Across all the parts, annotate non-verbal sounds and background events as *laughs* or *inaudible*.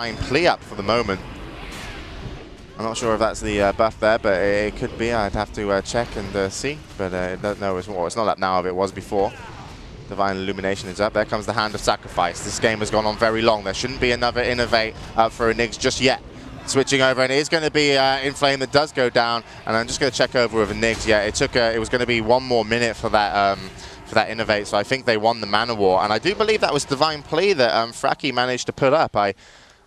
Divine Plea up for the moment. I'm not sure if that's the uh, buff there, but it could be. I'd have to uh, check and uh, see. But uh, no, it's, well, it's not up now if it was before. Divine Illumination is up. There comes the Hand of Sacrifice. This game has gone on very long. There shouldn't be another Innervate for Enigs just yet. Switching over, and it is going to be uh, Inflame that does go down. And I'm just going to check over with Enigs. Yeah, it took. A, it was going to be one more minute for that. Um, for that Innervate, so I think they won the Mana War, and I do believe that was Divine Plea that um, Fracky managed to put up. I,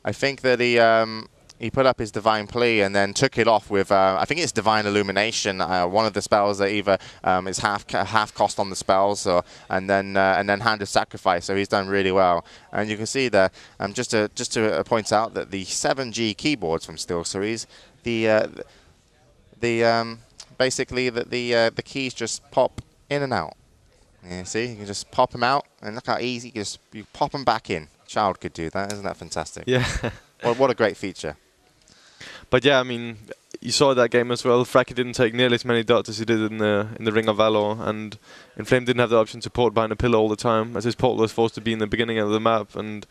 I think that he um, he put up his Divine Plea and then took it off with, uh, I think it's Divine Illumination, uh, one of the spells that either um, is half half cost on the spells, or, and then uh, and then Hand of Sacrifice. So he's done really well, and you can see there. Um, just to just to uh, point out that the 7G keyboards from SteelSeries, the uh, the um, basically that the uh, the keys just pop in and out. Yeah, see, you can just pop them out, and look how easy you just you pop them back in. Child could do that, isn't that fantastic? Yeah. *laughs* what, what a great feature. But yeah, I mean, you saw that game as well. Fracky didn't take nearly as many dots as he did in the in the Ring of Valor, and Inflame didn't have the option to port behind a pillar all the time, as his port was forced to be in the beginning of the map. And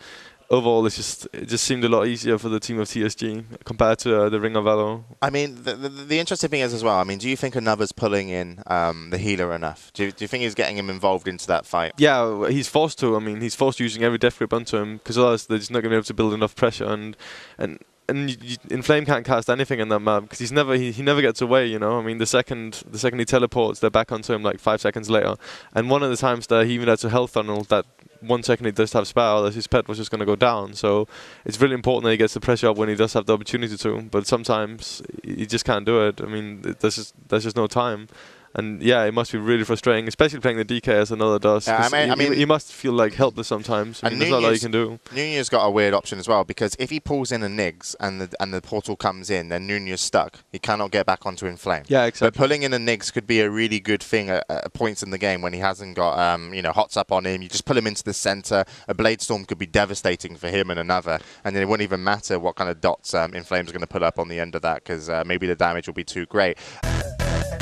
overall, it's just it just seemed a lot easier for the team of TSG compared to uh, the Ring of Valor. I mean, the, the, the, interesting thing is as well. I mean, do you think another's pulling in um, the healer enough? Do you, do you think he's getting him involved into that fight? Yeah, he's forced to. I mean, he's forced to using every death grip onto him because otherwise they're just not going to be able to build enough pressure and and and you, you, Inflame can't cast anything in that map because he's never he, he never gets away. You know, I mean, the second the second he teleports, they're back onto him like five seconds later. And one of the times that he even had a health funnel, that one second he does have that his pet was just going to go down. So it's really important that he gets the pressure up when he does have the opportunity to. But sometimes he just can't do it. I mean, there's just there's just no time and yeah, it must be really frustrating, especially playing the DK as another does. Yeah, I mean, you, I mean, you must feel like helpless sometimes. I mean, there's not a lot you can do. Nunez got a weird option as well because if he pulls in Enigs and the and the portal comes in, then Nunez stuck. He cannot get back onto Inflame. Yeah, exactly. But pulling in Enigs could be a really good thing at, at points in the game when he hasn't got um, you know hots up on him. You just pull him into the center. A Blade Storm could be devastating for him and another, and then it wouldn't even matter what kind of dots um, Inflame's going to put up on the end of that because uh, maybe the damage will be too great.